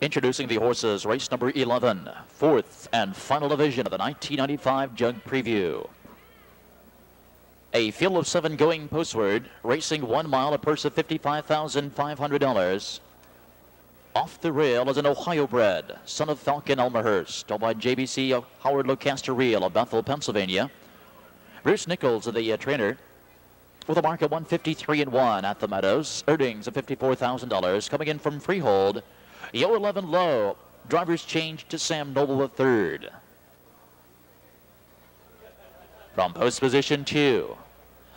Introducing the horses, race number 11, fourth and final division of the 1995 Jug Preview. A field of seven going postward, racing one mile, a purse of $55,500. Off the rail is an Ohio bred, son of Falcon Almahurst, owned by JBC of Howard Locaster Reel of Bethel, Pennsylvania. Bruce Nichols, the uh, trainer, with a mark of 153 and 1 at the Meadows, earnings of $54,000 coming in from Freehold. Yo 11 low. Drivers change to Sam Noble III. From post position two,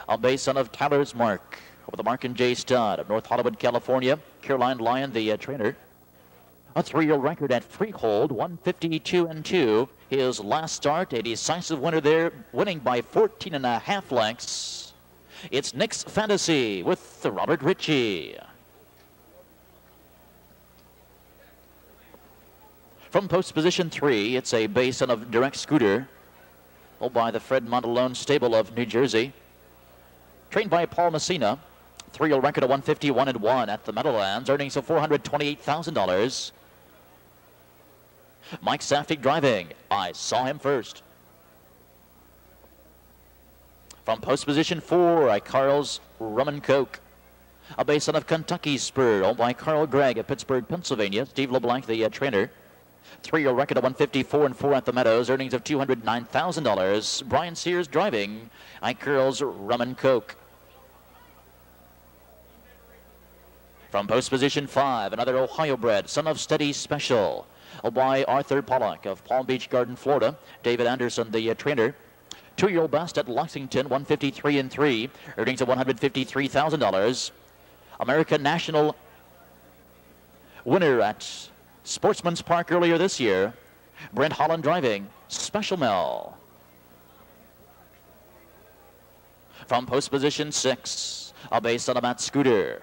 a base son of Tyler's Mark with the Mark and J Stud of North Hollywood, California. Caroline Lyon, the uh, trainer. A three-year record at Freehold, 152 and 2. His last start, a decisive winner there, winning by 14 and a half lengths. It's Nick's Fantasy with Robert Ritchie. From post position three, it's a base on a direct scooter, owned by the Fred Montalone stable of New Jersey. Trained by Paul Messina, three-year record of 151 and one at the Meadowlands, earnings of $428,000. Mike Saftig driving. I saw him first. From post position four, I Carl's Rum and Coke. A base son of Kentucky Spur, owned by Carl Gregg of Pittsburgh, Pennsylvania. Steve LeBlanc, the uh, trainer. Three-year record of 154 and 4 at the Meadows, earnings of $209,000. Brian Sears driving. I Curls Rum and Coke. From post position 5, another Ohio bred, son of Steady Special, by Arthur Pollock of Palm Beach Garden, Florida. David Anderson, the uh, trainer. Two-year-old best at Lexington, 153 and 3, earnings of $153,000. American National winner at Sportsman's Park earlier this year. Brent Holland driving. Special Mel. From post position six, a base on a Matt's Scooter.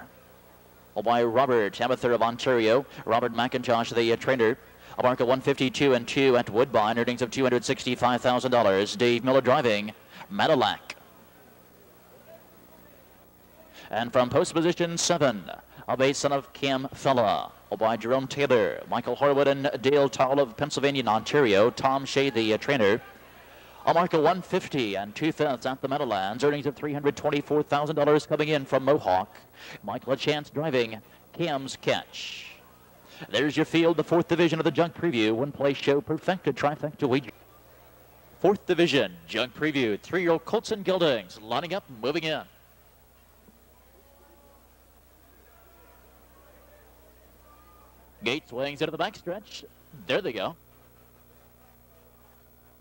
By Robert Amather of Ontario. Robert McIntosh, the uh, trainer. A mark of 152 and 2 at Woodbine, earnings of $265,000. Dave Miller driving. Madillac. And from post position seven, base son of Cam Fella by Jerome Taylor, Michael Horwood, and Dale Towle of Pennsylvania and Ontario. Tom Shea, the uh, trainer. A mark of 150 and two fifths at the Meadowlands. Earnings of $324,000 coming in from Mohawk. Michel Lachance driving Cam's Catch. There's your field, the fourth division of the Jug Preview. One place show, perfecta trifecta wager. Fourth division, Jug Preview. Three-year-old Colts and Geldings lining up moving in. Gate swings into the backstretch. There they go.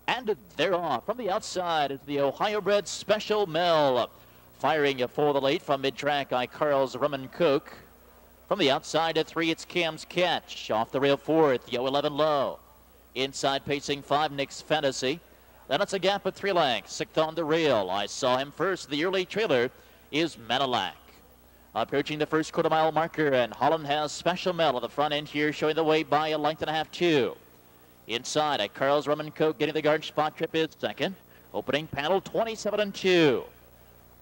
And they're off. From the outside is the Ohio bred Special Mel. Firing for the late from mid-track, I Carl's Rum Coke. From the outside at three, it's Cam's Catch. Off the rail fourth, Yo 11 low. Inside pacing five, Nick's Fantasy. Then it's a gap of three lengths. Sixth on the rail. I saw him first. The early trailer is Madillac. Approaching the first quarter mile marker, and Holland has Special Mel at the front end here, showing the way by a length and a half, two. Inside, at Carl's Rum and Coke getting the guard spot trip is second. Opening panel 27 and 2.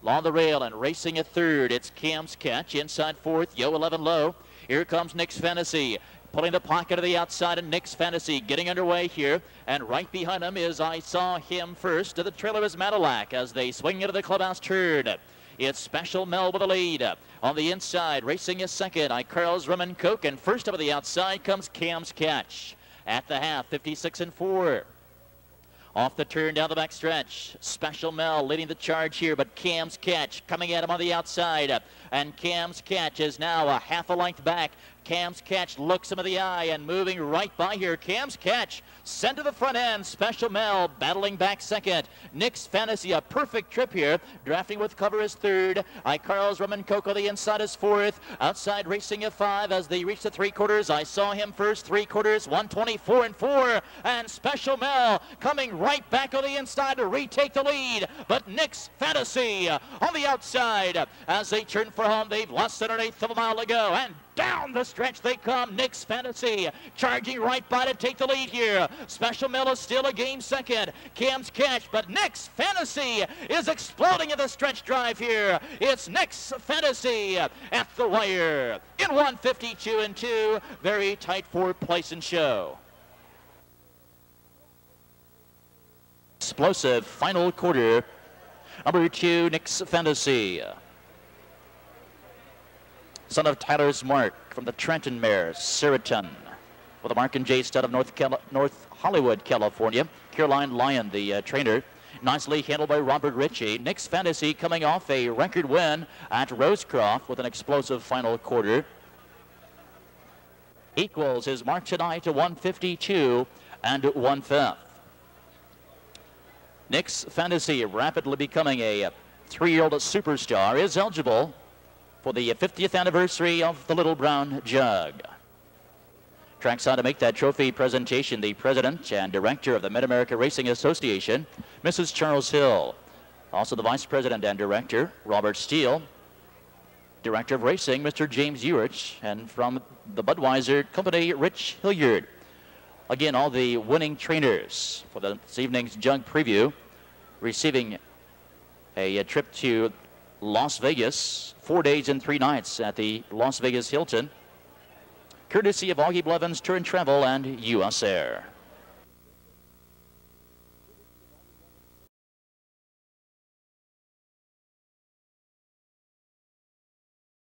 Along the rail and racing a third, it's Cam's catch. Inside fourth, Yo 11 low. Here comes Nick's Fantasy. Pulling the pocket of the outside, and Nick's Fantasy getting underway here. And right behind him is I Saw Him First. To the trailer is Madillac as they swing into the clubhouse turn. It's Special Mel with the lead. On the inside, racing is second. I Carl's Rum and Coke. And first over the outside comes Cam's Catch. At the half, 56 and 4. Off the turn down the back stretch. Special Mel leading the charge here, but Cam's catch coming at him on the outside. And Cam's catch is now a half a length back. Cam's catch looks him in the eye and moving right by here. Cam's catch sent to the front end. Special Mel battling back second. Nick's Fantasy, a perfect trip here. Drafting with cover is third. I Carl's Rum and Coke on the inside is fourth. Outside racing at five as they reach the three quarters. I saw him first, three quarters, 124 and four. And Special Mel coming right back on the inside to retake the lead. But Nick's Fantasy on the outside as they turn for home. They've lost an eighth of a mile to go. And Down the stretch they come. Nick's Fantasy charging right by to take the lead here. Special Mel is still a game second. Cam's catch, but Nick's Fantasy is exploding in the stretch drive here. It's Nick's Fantasy at the wire in 152 and 2. Very tight for place and show. Explosive final quarter. Number two, Nick's Fantasy son of Tyler's Mark from the Trenton mare, Seriton, with a Mark and J stud of North, Cal North Hollywood, California. Caroline Lyon, the uh, trainer. Nicely handled by Robert Ritchie. Nick's Fantasy coming off a record win at Rosecroft with an explosive final quarter. Equals his mark tonight to 152 and one fifth. Nick's Fantasy rapidly becoming a three-year-old superstar is eligible for the 50th anniversary of the Little Brown Jug. Trackside to make that trophy presentation, the president and director of the Mid-America Racing Association, Mrs. Charles Hill. Also the vice president and director, Robert Steele. Director of Racing, Mr. James Urich. And from the Budweiser Company, Rich Hilliard. Again, all the winning trainers for this evening's jug preview receiving a, a trip to Las Vegas, four days and three nights at the Las Vegas Hilton, courtesy of Augie Blevins Tour and Travel and US Air.